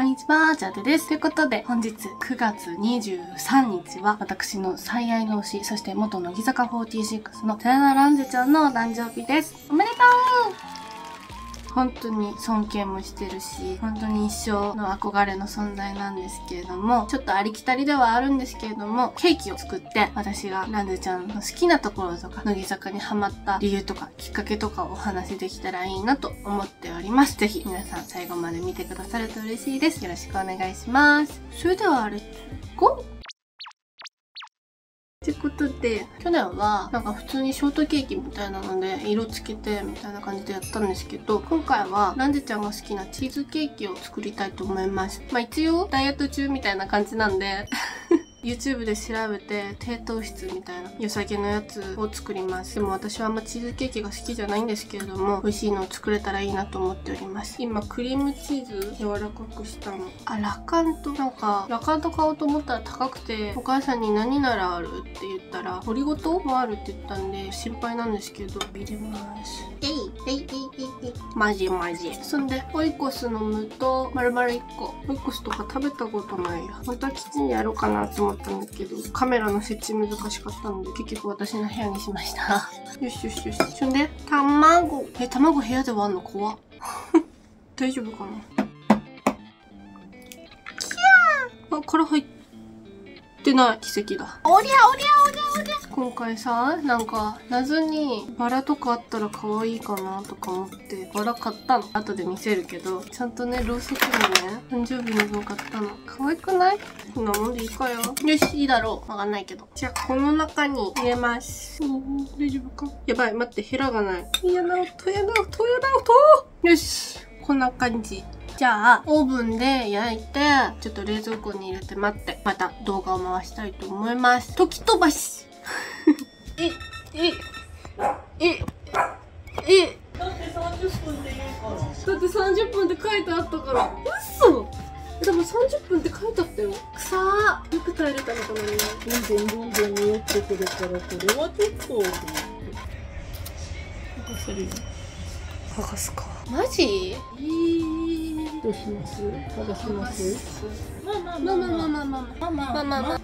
こんにちは、ジャデです。ということで、本日9月23日は、私の最愛の推し、そして元乃木坂46のさよならンゼちゃんのお誕生日です。おめでとう本当に尊敬もしてるし、本当に一生の憧れの存在なんですけれども、ちょっとありきたりではあるんですけれども、ケーキを作って、私がランデちゃんの好きなところとか、乃木坂にハマった理由とか、きっかけとかをお話しできたらいいなと思っております。ぜひ皆さん最後まで見てくださると嬉しいです。よろしくお願いします。それではあれ、ゴーってことで、去年はなんか普通にショートケーキみたいなので色つけてみたいな感じでやったんですけど、今回はランジちゃんが好きなチーズケーキを作りたいと思います。まあ一応ダイエット中みたいな感じなんで YouTube で調べて低糖質みたいな良さげのやつを作ります。でも私はあんまチーズケーキが好きじゃないんですけれども美味しいのを作れたらいいなと思っております。今クリームチーズ柔らかくしたの。あラカンとなんかラカンと買おうと思ったら高くてお母さんに何ならあるって言ったら掘りごともあるって言ったんで心配なんですけど入れます。えいえいえいえい。えいマジマジそんでオイコスの無と丸々1個オイコスとか食べたことないやまたキッチンやろうかなと思ったんだけど、カメラの設置難しかったので、結局私の部屋にしました。よしよしよし。そんで、卵。え、卵部屋で割んの？怖っ。大丈夫かな？キャーあ、殻入ってない奇跡だ。おりゃおりゃおりゃおりゃ今回さ、なんか、謎にバラとかあったら可愛いかなとか思って、バラ買ったの。後で見せるけど、ちゃんとね、ろうそくもね、誕生日の分買ったの。可愛くない？こんなもんでいいかよ。よし、いいだろう。わかんないけど。じゃあ、この中に入れます。大丈夫か？やばい、待って、ヘラがない。嫌な音、嫌な音、嫌な音よし、こんな感じ。じゃあ、オーブンで焼いて、ちょっと冷蔵庫に入れて待って、また動画を回したいと思います。時飛ばしえ、え、え、え、だって30分で言うから。だって30分って書いてあったから。嘘でも30分って書いてあったよ。くさー。よく耐えれたのかなどんどんどんどん匂ってくるから、これはちょっと。剥がせるよ。剥がすか。マジ？えー、どうします剥がしますまあまあまあまあまあまあまあまあまあまあまあまあ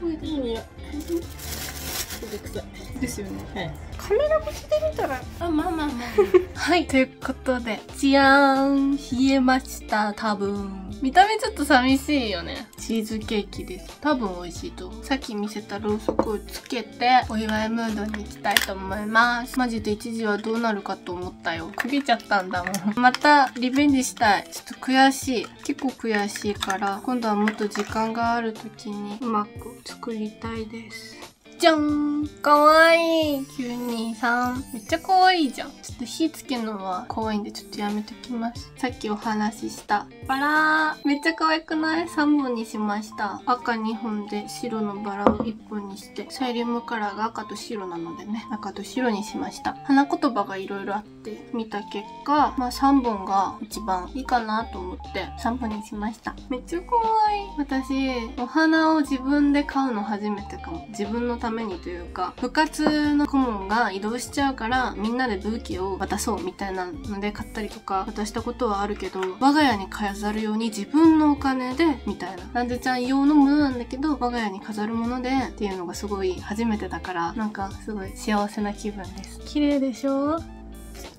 ですよね。はい。カメラ越しで見たら。あ、まあまあまあ。はい、ということで、じゃーん冷えました、多分。見た目ちょっと寂しいよね。チーズケーキです。多分美味しいと。さっき見せたろうそくをつけて、お祝いムードに行きたいと思います。マジで一時はどうなるかと思ったよ。焦げちゃったんだもん。またリベンジしたい。ちょっと悔しい。結構悔しいから、今度はもっと時間がある時にうまく作りたいです。じゃんかわいい !923。めっちゃかわいいじゃん。ちょっと火つけるのは怖いんでちょっとやめときます。さっきお話ししたバラめっちゃ可愛くない ?3 本にしました。赤2本で白のバラを1本にして、サイリウムカラーが赤と白なのでね、赤と白にしました。花言葉が色々あって見た結果、まあ3本が一番いいかなと思って3本にしました。めっちゃ可愛い。私、お花を自分で買うの初めてかも。自分のためにというか、部活の顧問が移動しちゃうから、みんなで武器を渡そうみたいなので買ったりとか、渡したことはあるけど、我が家に飾るように自分のお金で、みたいな。なんでちゃん用のものなんだけど、我が家に飾るもので、っていうのがすごい初めてだから、なんかすごい幸せな気分です。綺麗でしょ？とっ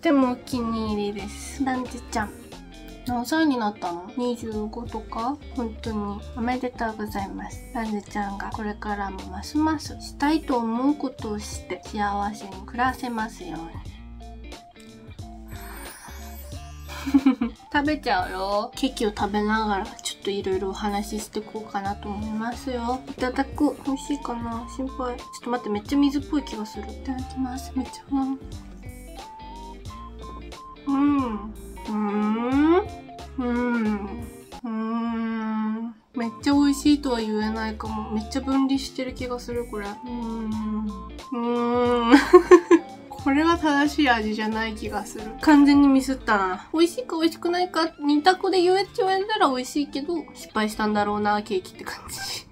てもお気に入りです。ランジちゃん。何歳になったの ?25 とか？本当におめでとうございます。ランジちゃんがこれからもますますしたいと思うことをして幸せに暮らせますように。食べちゃうよ。ケーキを食べながらちょっといろいろお話ししていこうかなと思いますよ。いただく。美味しいかな？心配。ちょっと待って、めっちゃ水っぽい気がする。いただきます。めっちゃ。しいとは言えないかも。めっちゃ分離してる気がする、これ。うん。うん。これは正しい味じゃない気がする。完全にミスったな。美味しいか美味しくないか、二択で言えって言われたら美味しいけど、失敗したんだろうな、ケーキって感じ。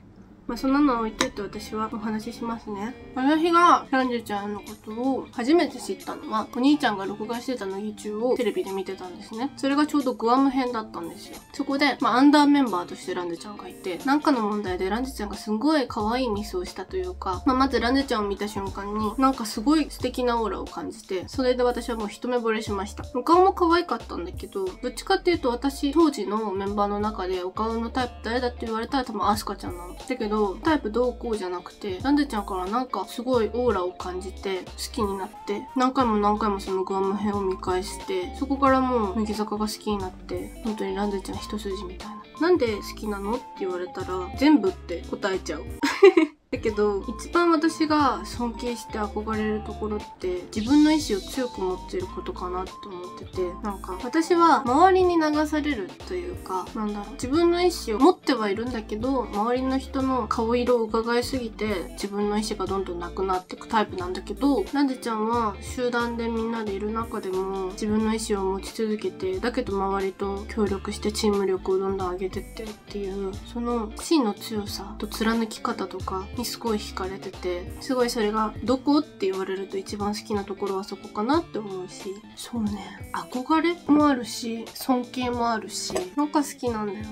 まあそんなのは置いといて私はお話ししますね。私がランジュちゃんのことを初めて知ったのは、お兄ちゃんが録画してた乃木中をテレビで見てたんですね。それがちょうどグアム編だったんですよ。そこで、まあアンダーメンバーとしてランジュちゃんがいて、なんかの問題でランジュちゃんがすごい可愛いミスをしたというか、まあまずランジュちゃんを見た瞬間に、なんかすごい素敵なオーラを感じて、それで私はもう一目惚れしました。お顔も可愛かったんだけど、どっちかっていうと私、当時のメンバーの中でお顔のタイプ誰だって言われたら多分アスカちゃんなの。だけど、タイプどうこうじゃなくて、ランデちゃんからなんかすごいオーラを感じて好きになって、何回も何回もそのグアム編を見返して、そこからもう乃木坂が好きになって、本当にランデちゃん一筋みたいな。なんで好きなの？って言われたら、全部って答えちゃう。だけど一番私が尊敬して憧れるところって自分の意志を強く持ってることかなって思っててなんか私は周りに流されるというかなんだろう自分の意志を持ってはいるんだけど周りの人の顔色を伺いすぎて自分の意志がどんどんなくなっていくタイプなんだけどなんでちゃんは集団でみんなでいる中でも自分の意志を持ち続けてだけど周りと協力してチーム力をどんどん上げてってっていうその芯の強さと貫き方とかにすごい惹かれててすごいそれがどこって言われると一番好きなところはそこかなって思うしそうね。憧れもあるし尊敬もあるしなんか好きなんだよね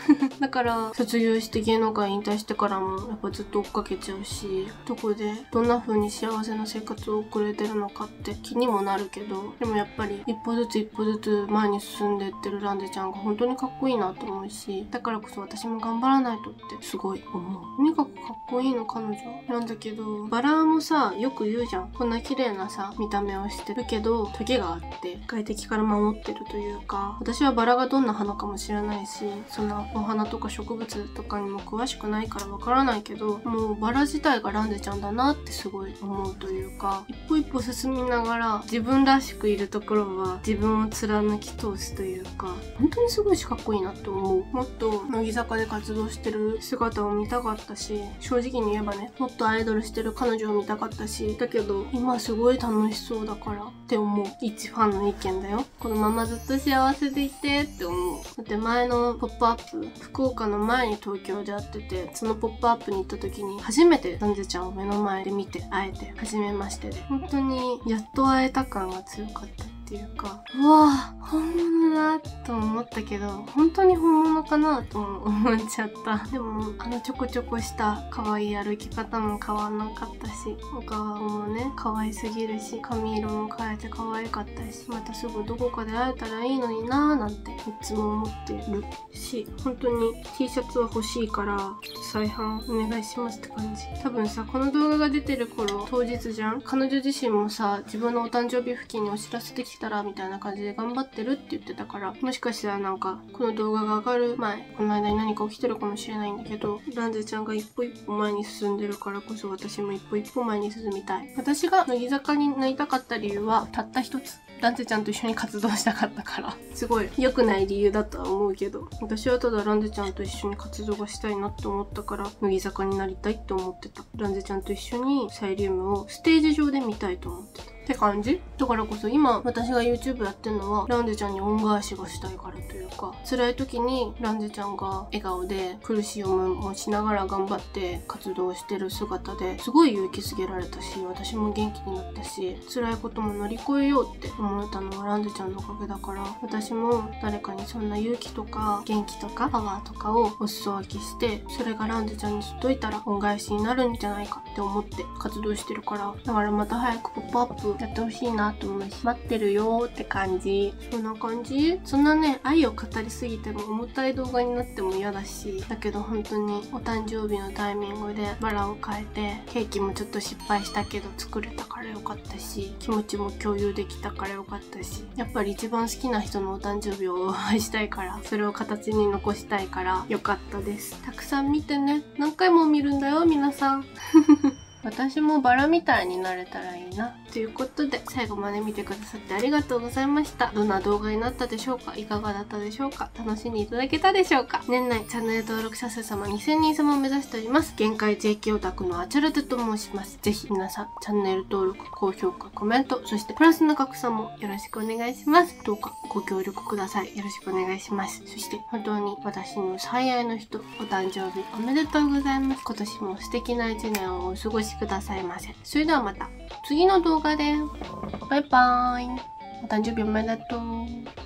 だから卒業して芸能界引退してからもやっぱずっと追っかけちゃうしどこでどんな風に幸せな生活を送れてるのかって気にもなるけどでもやっぱり一歩ずつ一歩ずつ前に進んでってるランデちゃんが本当にかっこいいなと思うしだからこそ私も頑張らないとってすごい思う。とにかくかっこいいの彼女。なんだけどバラもさよく言うじゃん。こんな綺麗なさ見た目をしてるけど時があって外敵から守ってるというか私はバラがどんな花かも知らないしそんなお花とか植物とかにも詳しくないからわからないけどもうバラ自体がランデちゃんだなってすごい思うというか一歩一歩進みながら自分らしくいるところは自分を貫き通すというか本当にすごいしかっこいいなって思う。もっと乃木坂で活動してる姿を見たかったし正直に言えばねもっとアイドルしてる彼女を見たかったしだけど今すごい楽しそうだからって思う。一ファンの意見だよ。このままずっと幸せでいてって思う。だって前の「ポップアップ福岡の前に東京で会っててそのポップアップに行った時に初めてダンゼちゃんを目の前で見て会えて初めましてで。本当にやっと会えた感が強かった。っていうかうわ本物だと思ったけど本当に本物かなと思っちゃった。でもあのちょこちょこした可愛い歩き方も変わんなかったしお顔もね可愛すぎるし髪色も変えて可愛かったしまたすぐどこかで会えたらいいのになーなんていつも思ってるし本当に T シャツは欲しいからちょっと再販お願いしますって感じ。多分さこの動画が出てる頃当日じゃん？彼女自身もさ自分のお誕生日付近にお知らせできたらみたいな感じで頑張ってるって言ってたからもしかしたらなんかこの動画が上がる前この間に何か起きてるかもしれないんだけどランゼちゃんが一歩一歩前に進んでるからこそ私も一歩一歩前に進みたい。私が乃木坂になりたかった理由はたった一つ。ランゼちゃんと一緒に活動したかったから。すごい良くない理由だとは思うけど私はただランゼちゃんと一緒に活動がしたいなって思ったから乃木坂になりたいって思ってた。ランゼちゃんと一緒にサイリウムをステージ上で見たいと思ってた。って感じ？だからこそ今私が YouTube やってるのはランデちゃんに恩返しがしたいからというか辛い時にランデちゃんが笑顔で苦しい思いもしながら頑張って活動してる姿ですごい勇気づけられたし私も元気になったし辛いことも乗り越えようって思えたのはランデちゃんのおかげだから私も誰かにそんな勇気とか元気とかパワーとかをお裾分けしてそれがランデちゃんに届いたら恩返しになるんじゃないかって思って活動してるからだからまた早くポップアップやってほしいなと思うし待ってるよって感じ。そんな感じ？そんなね愛を語りすぎても重たい動画になっても嫌だしだけど本当にお誕生日のタイミングでバラを変えてケーキもちょっと失敗したけど作れたからよかったし気持ちも共有できたからよかったしやっぱり一番好きな人のお誕生日をお会いしたいからそれを形に残したいからよかったです。たくさん見てね。何回も見るんだよ皆さん。私もバラみたいになれたらいいな。ということで、最後まで見てくださってありがとうございました。どんな動画になったでしょうか？いかがだったでしょうか？楽しんでいただけたでしょうか？年内チャンネル登録者数様2000人様を目指しております。限界 JK オタクのアチャルテと申します。ぜひ皆さん、チャンネル登録、高評価、コメント、そしてプラスの拡散もよろしくお願いします。どうかご協力ください。よろしくお願いします。そして本当に私の最愛の人、お誕生日おめでとうございます。今年も素敵な一年をお過ごししくださいませ。それではまた。次の動画で。バイバーイ。お誕生日おめでとう。